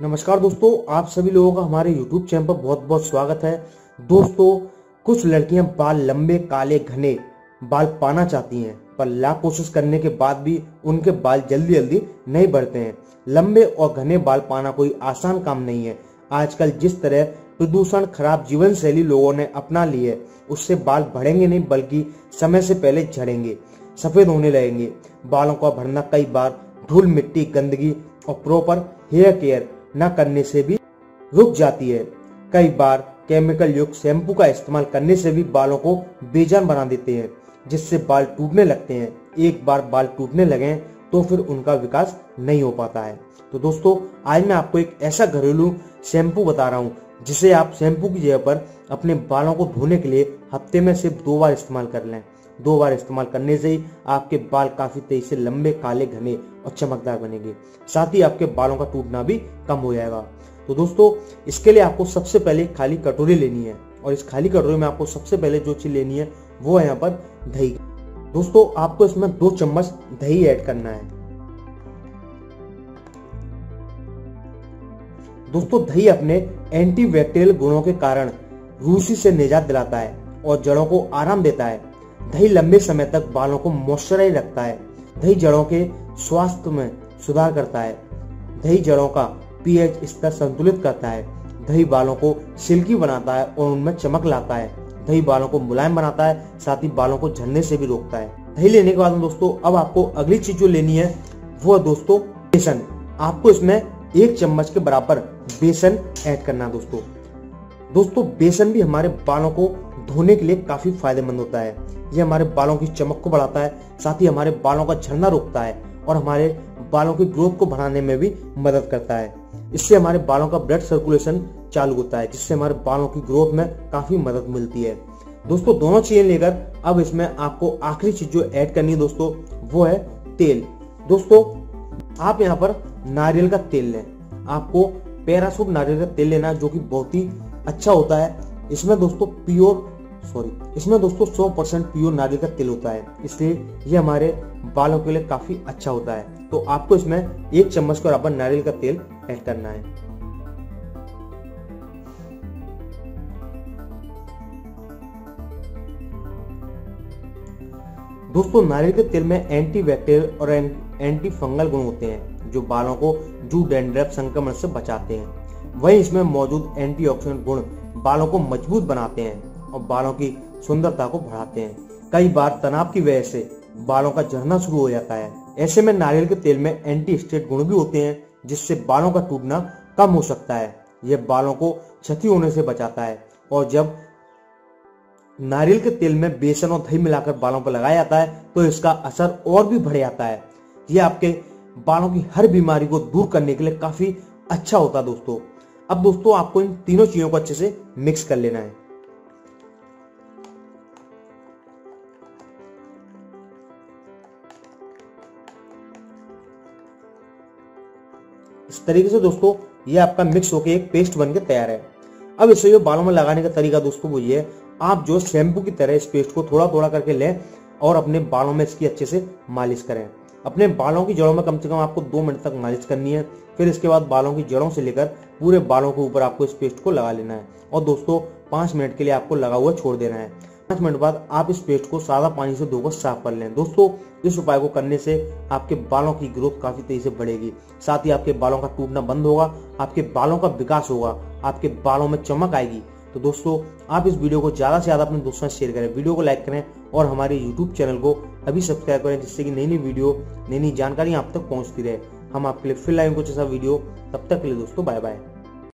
नमस्कार दोस्तों, आप सभी लोगों का हमारे YouTube चैनल पर बहुत बहुत स्वागत है। दोस्तों, कुछ लड़कियाँ बाल लंबे, काले, घने बाल पाना चाहती हैं, पर लाख कोशिश करने के बाद भी उनके बाल जल्दी जल्दी नहीं बढ़ते हैं। लंबे और घने बाल पाना कोई आसान काम नहीं है। आजकल जिस तरह प्रदूषण, खराब जीवन शैली लोगों ने अपना ली है, उससे बाल बढ़ेंगे नहीं, बल्कि समय से पहले झड़ेंगे, सफ़ेद होने लगेंगे। बालों का भरना कई बार धूल, मिट्टी, गंदगी और प्रॉपर हेयर केयर न करने से भी रुक जाती है। कई बार केमिकल युक्त शैम्पू का इस्तेमाल करने से भी बालों को बेजान बना देते हैं, जिससे बाल टूटने लगते हैं। एक बार बाल टूटने लगे तो फिर उनका विकास नहीं हो पाता है। तो दोस्तों, आज मैं आपको एक ऐसा घरेलू शैम्पू बता रहा हूँ, जिसे आप शैम्पू की जगह पर अपने बालों को धोने के लिए हफ़्ते में सिर्फ़ दो बार इस्तेमाल कर लें। दो बार इस्तेमाल करने से आपके बाल काफ़ी तेज़ी से लंबे, काले, घने और चमकदार बनेंगे। साथ ही आपके बालों का टूटना भी कम हो जाएगा। तो दोस्तों, इसके लिए आपको सबसे पहले खाली कटोरी लेनी है और इस खाली कटोरी में आपको सबसे पहले जो चीज़ लेनी है वो है यहाँ पर दही। दोस्तों, आपको इसमें दो चम्मच दही ऐड करना है। दोस्तों, दही अपने एंटीबैक्टीरियल गुणों के कारण रूसी से निजात दिलाता है और जड़ों को आराम देता है। दही लंबे समय तक बालों को मॉइस्चराइज रखता है। दही जड़ों के स्वास्थ्य में सुधार करता है। दही जड़ों का पीएच स्तर संतुलित करता है। दही बालों को सिल्की बनाता है और उनमें चमक लाता है। दही बालों को मुलायम बनाता है, साथ ही बालों को झड़ने से भी रोकता है। दही लेने के बाद दोस्तों, अब आपको अगली चीज़ जो लेनी है, वो है दोस्तों, बेसन। आपको इसमें एक चम्मच के बराबर बेसन ऐड करना दोस्तों। दोस्तों, बेसन भी हमारे बालों को धोने के लिए काफ़ी फ़ायदेमंद होता है। ये हमारे बालों की चमक को बढ़ाता है, साथ ही हमारे बालों का झड़ना रोकता है और हमारे बालों की ग्रोथ को बढ़ाने में भी मदद करता है। इससे हमारे बालों का ब्लड सर्कुलेशन चालू होता है, जिससे हमारे बालों की ग्रोथ में काफ़ी मदद मिलती है। दोस्तों, दोनों चीज़ें लेकर अब इसमें आपको आखिरी चीज़ जो ऐड करनी है दोस्तों, वो है तेल। दोस्तों, आप यहाँ पर नारियल का तेल लें। आपको पैरासूट नारियल का तेल लेना जो कि बहुत ही अच्छा होता है। इसमें दोस्तों, प्योर सॉरी इसमें दोस्तों 100 परसेंट प्योर नारियल का तेल होता है। इसलिए ये हमारे बालों के लिए काफ़ी अच्छा होता है। तो आपको इसमें एक चम्मच के बराबर नारियल का तेल ऐड करना है। दोस्तों, नारियल के तेल में एंटी बैक्टीरियल और एंटी फंगल गुण होते हैं, जो बालों को जू डेंड्रफ संक्रमण से बचाते हैं। वहीं इसमें मौजूद एंटीऑक्सीडेंट गुण बालों को मज़बूत बनाते हैं। और बालों की सुंदरता को बढ़ाते हैं। कई बार तनाव की वजह से बालों का झड़ना शुरू हो जाता है। ऐसे में नारियल के तेल में एंटी स्टेट गुण भी होते हैं, जिससे बालों का टूटना कम हो सकता है। यह बालों को क्षति होने से बचाता है। और जब नारियल के तेल में बेसन और दही मिलाकर बालों पर लगाया जाता है तो इसका असर और भी बढ़ जाता है। यह आपके बालों की हर बीमारी को दूर करने के लिए काफ़ी अच्छा होता है दोस्तों। अब दोस्तों, आपको इन तीनों चीज़ों को अच्छे से मिक्स कर लेना है। इस तरीके से दोस्तों, ये आपका मिक्स होकर एक पेस्ट बन के तैयार है। अब इसे जो बालों में लगाने का तरीका दोस्तों, वो ये आप जो शैम्पू की तरह इस पेस्ट को थोड़ा थोड़ा करके लें और अपने बालों में इसकी अच्छे से मालिश करें। अपने बालों की जड़ों में कम से कम आपको दो मिनट तक मालिश करनी है, फिर इसके बाद बालों की जड़ों से लेकर पूरे बालों के ऊपर आपको इस पेस्ट को लगा लेना है और दोस्तों, पाँच मिनट के लिए आपको लगा हुआ छोड़ देना है। पाँच मिनट बाद आप इस पेस्ट को सादा पानी से धोकर साफ़ कर लें। दोस्तों, इस उपाय को करने से आपके बालों की ग्रोथ काफ़ी तेज़ी से बढ़ेगी। साथ ही आपके बालों का टूटना बंद होगा, आपके बालों का विकास होगा, आपके बालों में चमक आएगी। तो दोस्तों, आप इस वीडियो को ज़्यादा से ज़्यादा अपने दोस्तों से शेयर करें, वीडियो को लाइक करें और हमारे यूट्यूब चैनल को अभी सब्सक्राइब करें, जिससे कि नई नई वीडियो नई नई जानकारी आप तक पहुँचती रहे। हम आपके लिए फिर लाएँगे कुछ ऐसा वीडियो, तब तक के लिए दोस्तों बाय बाय